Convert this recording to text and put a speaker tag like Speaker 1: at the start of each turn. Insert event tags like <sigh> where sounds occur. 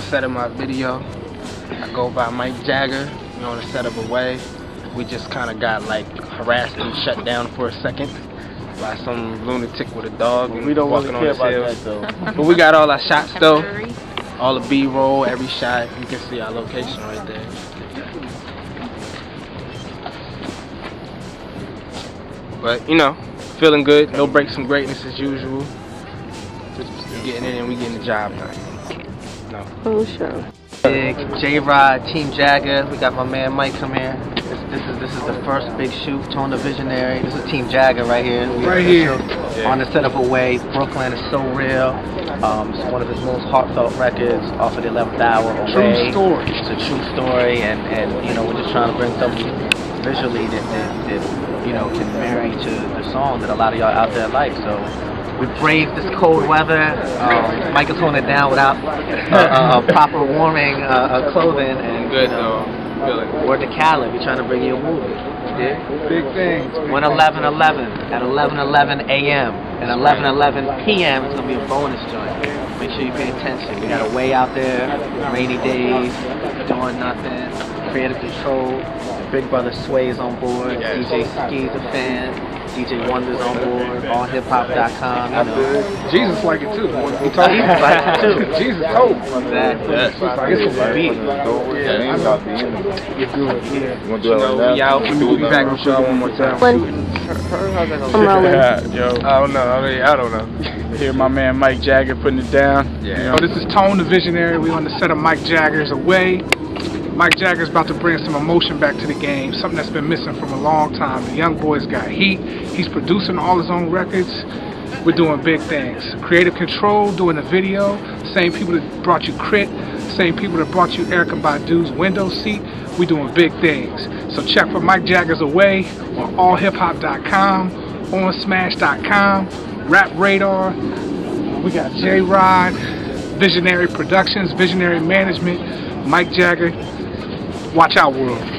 Speaker 1: set of my video. I go by Mike Jaggerr. You know, on the set of Away. We just kind of got like harassed and shut down for a second by some lunatic with a dog.
Speaker 2: We don't
Speaker 1: walking
Speaker 2: really care
Speaker 1: on
Speaker 2: about
Speaker 1: his
Speaker 2: that
Speaker 1: heels.
Speaker 2: though. <laughs>
Speaker 1: But we got all our shots though. All the B-roll, every shot. You can see our location right there. But you know, feeling good. No breaks from greatness as usual. Just getting in and we getting the job done. No.
Speaker 3: Oh, sure.
Speaker 4: Big J Rod, Team Jaggerr. We got my man Mike come here. This, this is this is the first big shoot. Tone the Visionary. This is Team Jaggerr right here. We
Speaker 1: Right
Speaker 4: official
Speaker 1: here.
Speaker 4: On the set of Away. Brooklyn is so real. Um, it's one of his most heartfelt records off of the 11th hour. Away.
Speaker 1: story.
Speaker 4: It's a true story, and and you know we're just trying to bring something visually that that, that you know can marry to the song that a lot of y'all out there like. So. We braved this cold weather. Um, Mike is holding it down without uh, uh, proper warming uh, uh, clothing. And,
Speaker 1: Good
Speaker 4: you know,
Speaker 1: though. Feeling.
Speaker 4: We're at the Cali. We're trying to bring you a movie. Yeah.
Speaker 1: Big things.
Speaker 4: When 11 11 at 11 11 a.m. and 11 11 p.m. It's gonna be a bonus joint. Make sure you pay attention. We got a way out there, rainy days, doing nothing. Creative control. Big brother Sway's on board.
Speaker 1: Yes.
Speaker 4: DJ Skee's a fan. DJ Wonder's on board. AllHipHop.com. You know.
Speaker 1: Jesus like it too. He
Speaker 4: Jesus like it too. <laughs>
Speaker 1: Jesus told.
Speaker 4: Exactly.
Speaker 1: It's a beat.
Speaker 2: Yeah, ain't about the end.
Speaker 1: You do it. Yeah.
Speaker 2: You wanna do it
Speaker 1: know,
Speaker 2: right
Speaker 1: Yeah, we'll be back with y'all one more time.
Speaker 3: When I'm rolling. <laughs>
Speaker 5: Yo,
Speaker 1: I don't know. I, mean, I don't know. <laughs>
Speaker 5: here my man Mike Jaggerr putting it down.
Speaker 1: Yeah.
Speaker 6: Yo, this is Tone the Visionary. We on the set of Mike Jaggerr's Away. Mike Jaggerr's about to bring some emotion back to the game, something that's been missing from a long time. The young boy's got heat. He's producing all his own records. We're doing big things. Creative Control doing the video. Same people that brought you Crit. Same people that brought you Erykah Badu's Window Seat. We're doing big things. So check for Mike Jaggerr's Away on allhiphop.com, on smash.com, Rap Radar. We got J Rod, Visionary Productions, Visionary Management, Mike Jaggerr. Watch out, world.